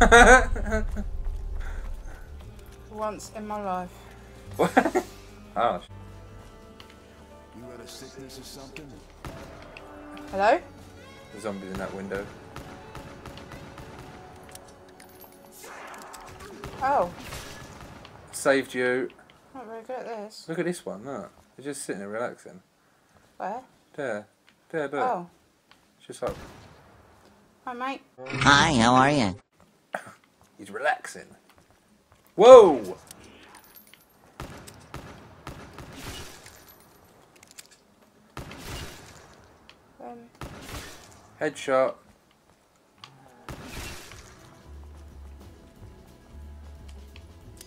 Once in my life. what? Oh, Harsh. You had a sickness or something? Hello? The zombies in that window. Oh, Saved you. not very good at this. Look at this one, look. They're just sitting there relaxing. Where? There. There, look. Oh, It's just like, hi mate. Hi, how are you? He's relaxing. Whoa! Um, Headshot.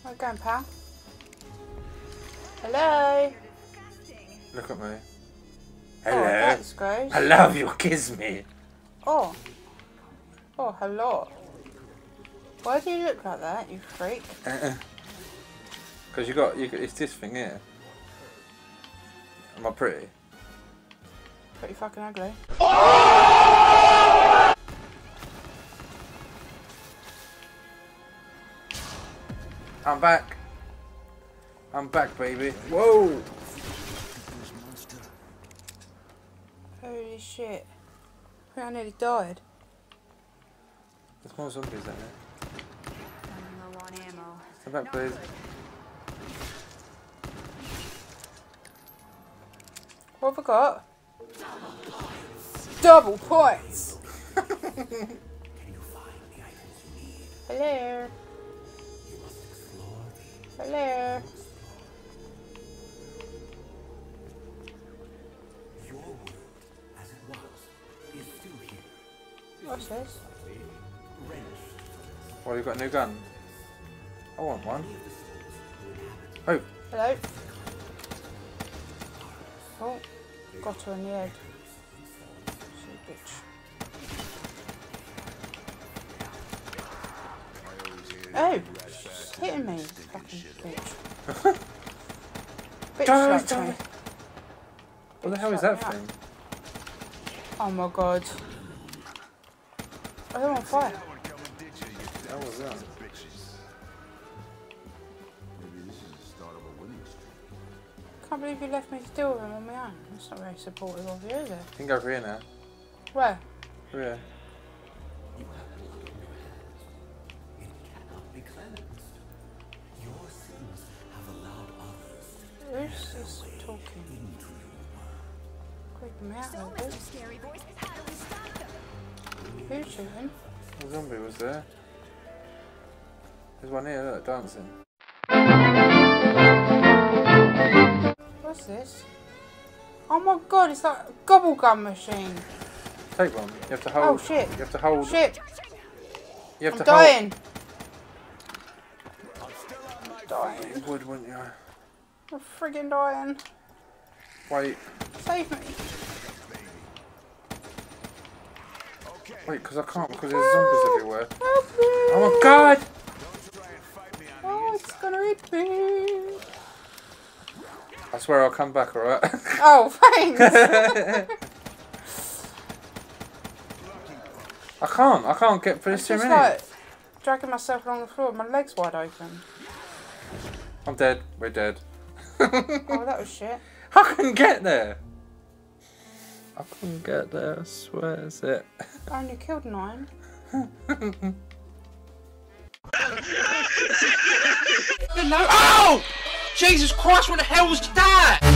how you going, pal? Hello? Look at me. Oh, Hello. that's gross. I love you. Kiss me. Oh. Oh, hello. Why do you look like that, you freak? Uh-uh. Because you got, you got, it's this thing here. Am I pretty? Pretty fucking ugly. I'm back. I'm back, baby. Whoa! Holy shit. I nearly died. There's more zombies in there. I'm low on ammo. Come back, please. What have I got? Double points! Hello? Hello? What's this? Well, you got a new gun. I want one. Oh, Hello? Oh, got her in the head. She bitch. Oh, she's hitting me, fucking bitch. bitch Don't- slapped me. what the hell is that thing? Oh my god. I don't on fire. How was that? Can't believe you left me to deal with him on my own. That's not very supportive of you, is it? You can go over here now. Where? Over here. Who's this talking? Creeping me out a little bit. Scary voice. How do we stop them? Who's shooting? The zombie was there. There's one here, look, dancing. This? Oh my god, it's like a GobbleGum machine. Take one. You have to hold. Oh, shit. You have to hold. Shit, You have I'm to dying. hold. Dying. You would, wouldn't you? I'm friggin' dying. Wait, Save me. wait, because I can't, because there's zombies everywhere. Oh my god! Oh, it's gonna eat me. I swear I'll come back, alright? Oh, thanks. I can't, I can't get for I'm this two just minutes. like dragging myself along the floor, my legs wide open. I'm dead, we're dead. Oh, that was shit. I couldn't get there! I couldn't get there, I swear, that's it. I only killed nine. No! Oh! Jesus Christ, what the hell was that?